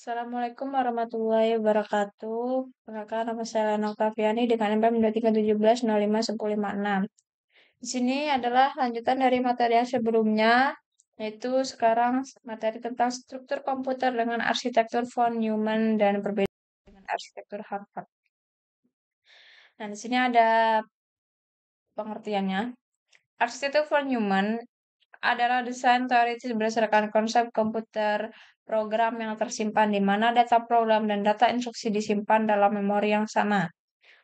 Assalamualaikum warahmatullahi wabarakatuh. Perkenalkan nama saya Lana Oktaviani dengan NPM 2317051056. Di sini adalah lanjutan dari materi yang sebelumnya, yaitu sekarang materi tentang struktur komputer dengan arsitektur von Neumann dan perbedaan dengan arsitektur Harvard. Nah, di sini ada pengertiannya. Arsitektur von Neumann adalah desain teoritis berdasarkan konsep komputer program yang tersimpan di mana data program dan data instruksi disimpan dalam memori yang sama.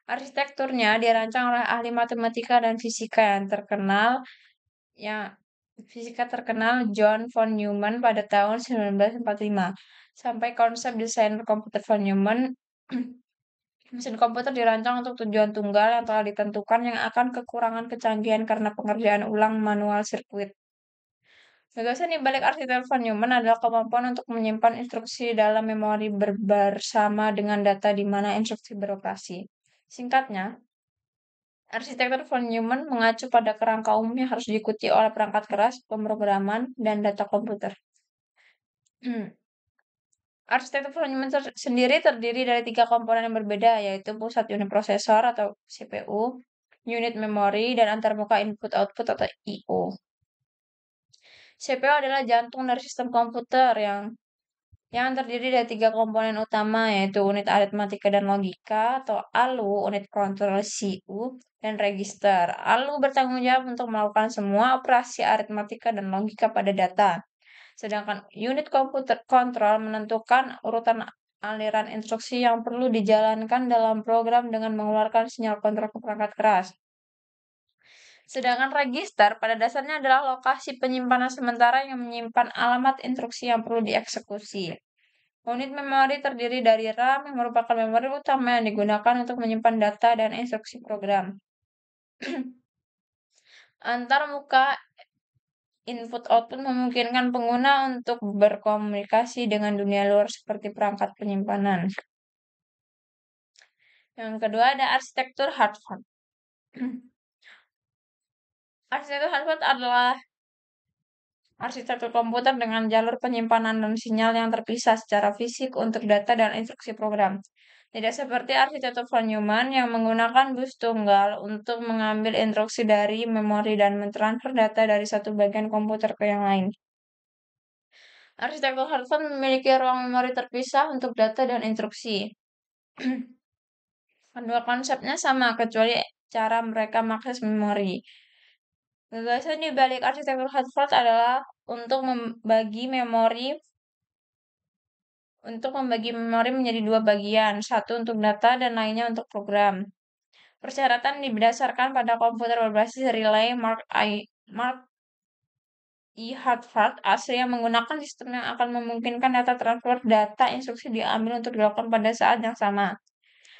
Arsitekturnya dirancang oleh ahli matematika dan fisika yang terkenal yang fisika terkenal John von Neumann pada tahun 1945. Sampai konsep desain komputer von Neumann mesin komputer dirancang untuk tujuan tunggal yang telah ditentukan yang akan kekurangan kecanggihan karena pengerjaan ulang manual sirkuit. Gagasan di balik arsitektur von Neumann adalah kemampuan untuk menyimpan instruksi dalam memori bersama dengan data di mana instruksi beroperasi. Singkatnya, arsitektur von Neumann mengacu pada kerangka umum yang harus diikuti oleh perangkat keras, pemrograman, dan data komputer. arsitektur von Neumann ter sendiri terdiri dari tiga komponen yang berbeda, yaitu pusat unit prosesor atau CPU, unit memori, dan antarmuka input-output atau I.O. CPU adalah jantung dari sistem komputer yang yang terdiri dari tiga komponen utama yaitu unit aritmatika dan logika atau ALU, unit kontrol CU, dan register. ALU bertanggung jawab untuk melakukan semua operasi aritmatika dan logika pada data. Sedangkan unit komputer kontrol menentukan urutan aliran instruksi yang perlu dijalankan dalam program dengan mengeluarkan sinyal kontrol ke perangkat keras. Sedangkan register pada dasarnya adalah lokasi penyimpanan sementara yang menyimpan alamat instruksi yang perlu dieksekusi. Unit memori terdiri dari RAM yang merupakan memori utama yang digunakan untuk menyimpan data dan instruksi program. Antar muka input-output memungkinkan pengguna untuk berkomunikasi dengan dunia luar seperti perangkat penyimpanan. Yang kedua ada arsitektur Harvard. Arsitektur Harvard adalah arsitektur komputer dengan jalur penyimpanan dan sinyal yang terpisah secara fisik untuk data dan instruksi program. Tidak seperti arsitektur von Neumann yang menggunakan bus tunggal untuk mengambil instruksi dari memori dan mentransfer data dari satu bagian komputer ke yang lain. Arsitektur Harvard memiliki ruang memori terpisah untuk data dan instruksi. Kedua konsepnya sama, kecuali cara mereka mengakses memori. Gagasan di balik arsitektur Harvard adalah untuk membagi memori untuk membagi memori menjadi dua bagian, satu untuk data dan lainnya untuk program. Persyaratan didasarkan pada komputer berbasis relay Mark I Mark E. Hartford asli yang menggunakan sistem yang akan memungkinkan data transfer data instruksi diambil untuk dilakukan pada saat yang sama.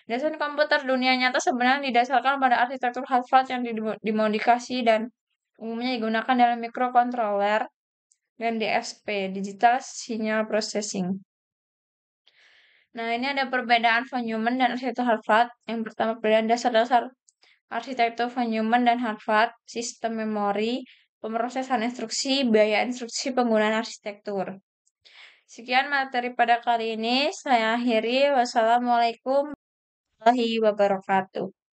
Desain komputer dunia nyata sebenarnya didasarkan pada arsitektur Harvard yang dimodifikasi dan umumnya digunakan dalam mikrokontroler dan DSP, Digital Signal Processing. Nah, ini ada perbedaan von Neumann dan arsitektur Harvard. Yang pertama, perbedaan dasar-dasar arsitektur von Neumann dan Harvard, sistem memori, pemrosesan instruksi, biaya instruksi penggunaan arsitektur. Sekian materi pada kali ini. Saya akhiri. Wassalamualaikum warahmatullahi wabarakatuh.